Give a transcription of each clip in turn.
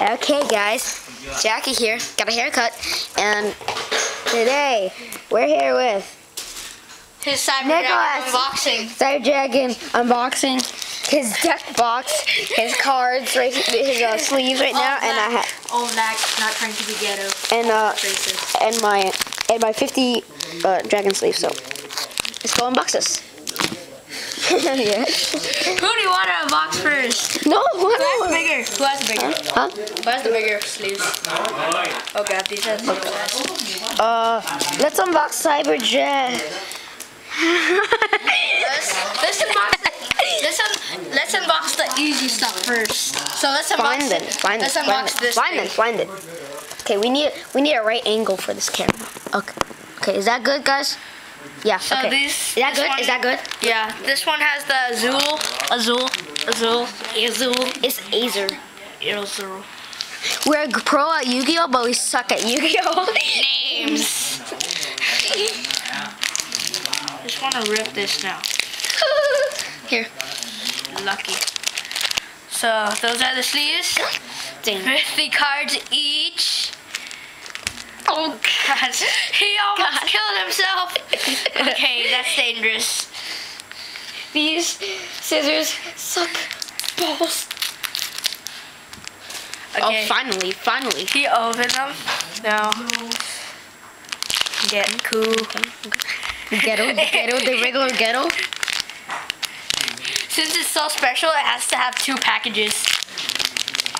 Okay, guys, Jackie here, got a haircut, and today we're here with His Cyber Nicholas. unboxing. Cyber Dragon unboxing his deck box, his cards, right, his uh, sleeves right now, and I have All that, not trying to be ghetto. and uh, Racist. and my and my 50 uh, dragon sleeves. So let's go unbox this. Who do you want to unbox first? No, Who has the what? bigger? Who has the bigger? Huh? Who has the bigger sleeves? Oh god, these best. Uh, let's unbox Cyber Jet. Let's, let's unbox the, let's, un, let's unbox the easy stuff first. So let's unbox Find it. it. Find it. Let's Find unbox it. this. Find thing. it. Find it. Okay, we need we need a right angle for this camera. Okay. Okay, is that good, guys? Yeah. So okay. these- is that good? one- Is that good? Yeah, this one has the Azul, Azul, Azul, Azul, It's Azer. Azul. We're pro at Yu-Gi-Oh, but we suck at Yu-Gi-Oh. Names. I just want to rip this now. Here. Lucky. So those are the sleeves. Dang. 50 cards each. Oh god, he almost God. killed himself. Okay, that's dangerous. These scissors suck balls. Okay, Oh, finally, finally. he opened them. No. Getting cool. Ghetto, ghetto, the regular ghetto. Since it's so special, it has to have two packages.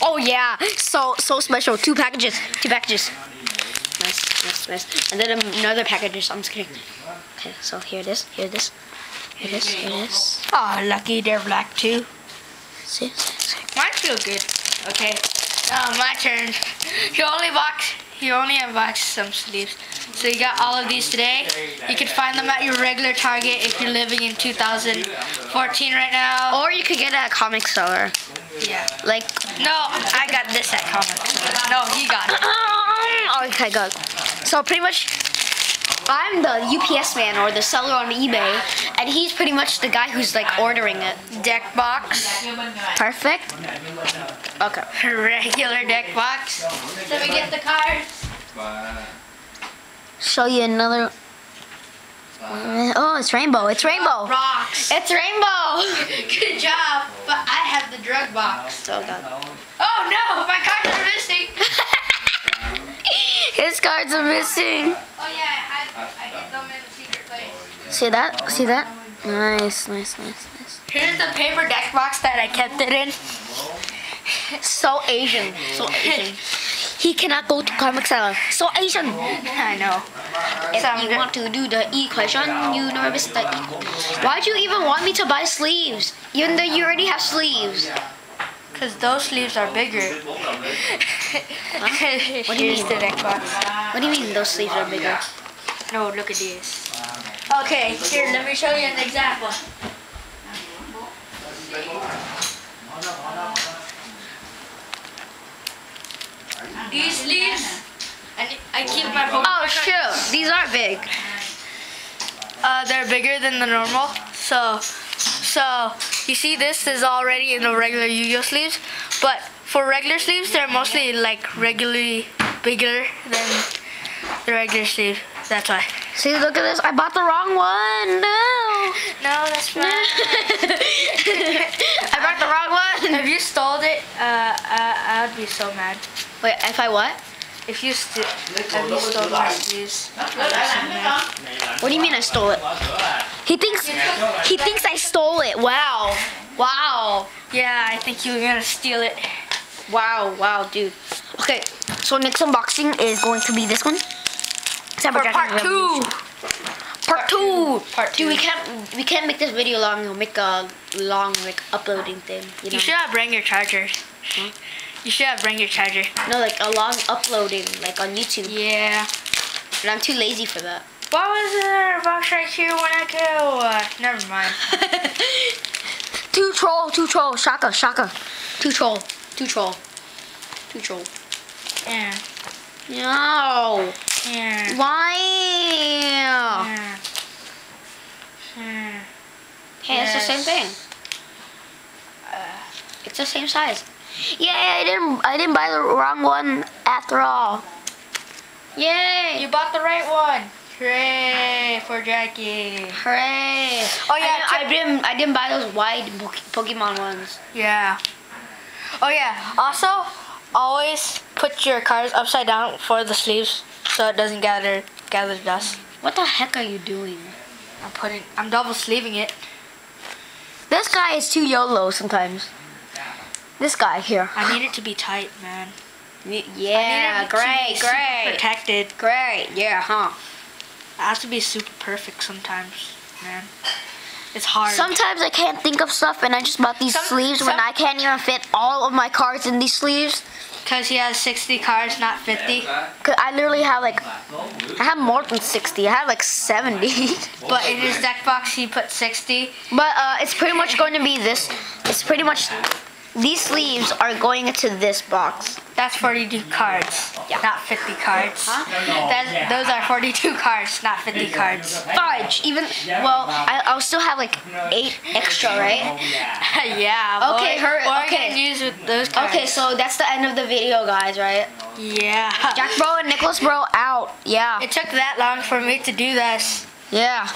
Oh yeah, so so special. Two packages, two packages. Nice. And then another package. I'm just kidding. Okay, so here it is. Here it is. Here it is. Here it is. Oh, lucky they're black too. See. Mine feel good. Okay. Uh, my turn. You only box. You only unboxed some sleeves. So you got all of these today. You can find them at your regular Target if you're living in 2014 right now. Or you could get it at Comic Cellar. Yeah. Like. No, I got this at Comics. No, he got it. Okay, good. So pretty much, I'm the UPS man or the seller on eBay, and he's pretty much the guy who's like ordering it. Deck box. Perfect. Okay. Regular deck box. Let me get the cards. Show you another. Oh, it's rainbow. It's rainbow. Rocks. It's rainbow. Good job. But I have the drug box. Oh god. Oh no, my cards are missing. His cards are missing. Oh yeah, I, I hid them in a secret place. See that? See that? Nice, nice, nice, nice. Here's the paper deck box that I kept it in. So Asian. So Asian. He cannot go to Comic Cellar. So Asian. I know. If So you go- want to do the E question, you never miss the E. Why'd you even want me to buy sleeves? Even though you already have sleeves. Cause those sleeves are bigger. What do you mean? What do you mean those sleeves are bigger? No, look at this. Okay, here, let me show you an example. These sleeves, and I keep my Pokemon Oh shoot, these are big. Uh, they're bigger than the normal. So, so you see this is already in the regular Yu-Gi-Oh sleeves, but for regular sleeves, they're mostly like regularly bigger than the regular sleeve. That's why. See, look at this. I bought the wrong one. No. No, that's fine. I bought the wrong one. if you stole it, uh, uh, I would be so mad. Wait, if I what? If you st- if you stole my sleeves, I'd be so mad. What do you mean I stole it? He thinks he thinks I stole it. Wow. Wow. Yeah, I think you were gonna steal it. Wow, wow, dude. Okay, so next unboxing is going to be this one. For part two. Revolution. Part two. Part Dude, we can't we can't make this video long. We'll make a long like uploading thing. You know. You should have bring your charger. You should have bring your charger. No, like a long uploading, like on YouTube. Yeah. But I'm too lazy for that. Why was there a box right here when I go? Uh, never mind. two troll, two troll, shaka, shaka. Two troll, two troll, two troll. Yeah. No. Yeah. Why? Yeah. Yeah. Hey, it's the same Yes. thing. It's the same size. Yeah, I didn't. I didn't buy the wrong one after all. Yay! You bought the right one. Hooray for Jackie. Hooray! Oh, yeah, I didn't, I didn't. I didn't buy those white Poke- Pokemon ones. Yeah. Oh yeah. Also, always put your cards upside down for the sleeves so it doesn't gather gather dust. What the heck are you doing? I'm putting I'm double sleeving it. This guy is too YOLO sometimes. This guy here. I need it to be tight, man. Yeah, need it to great, great, Protected. great. Yeah, huh? It has to be super perfect sometimes, man. It's hard. Sometimes I can't think of stuff, and I just bought these Some- sleeves when I can't even fit all of my cards in these sleeves. Because he has 60 cards, not 50. Cause I literally have like, I have more than 60. I have like 70. But in his deck box, he put 60. but uh, it's pretty much going to be this. It's pretty much these sleeves are going into this box. That's 42 cards, Yeah. not 50 cards. Huh? That, those are 42 cards, not 50 cards. Fudge. Even well, I, I'll still have like eight extra, right? yeah. Okay, boy. hurry- Or okay. use with those cards. Okay, so that's the end of the video, guys. Right? Yeah. Jack Bro and Nicholas Bro out. Yeah. It took that long for me to do this. Yeah.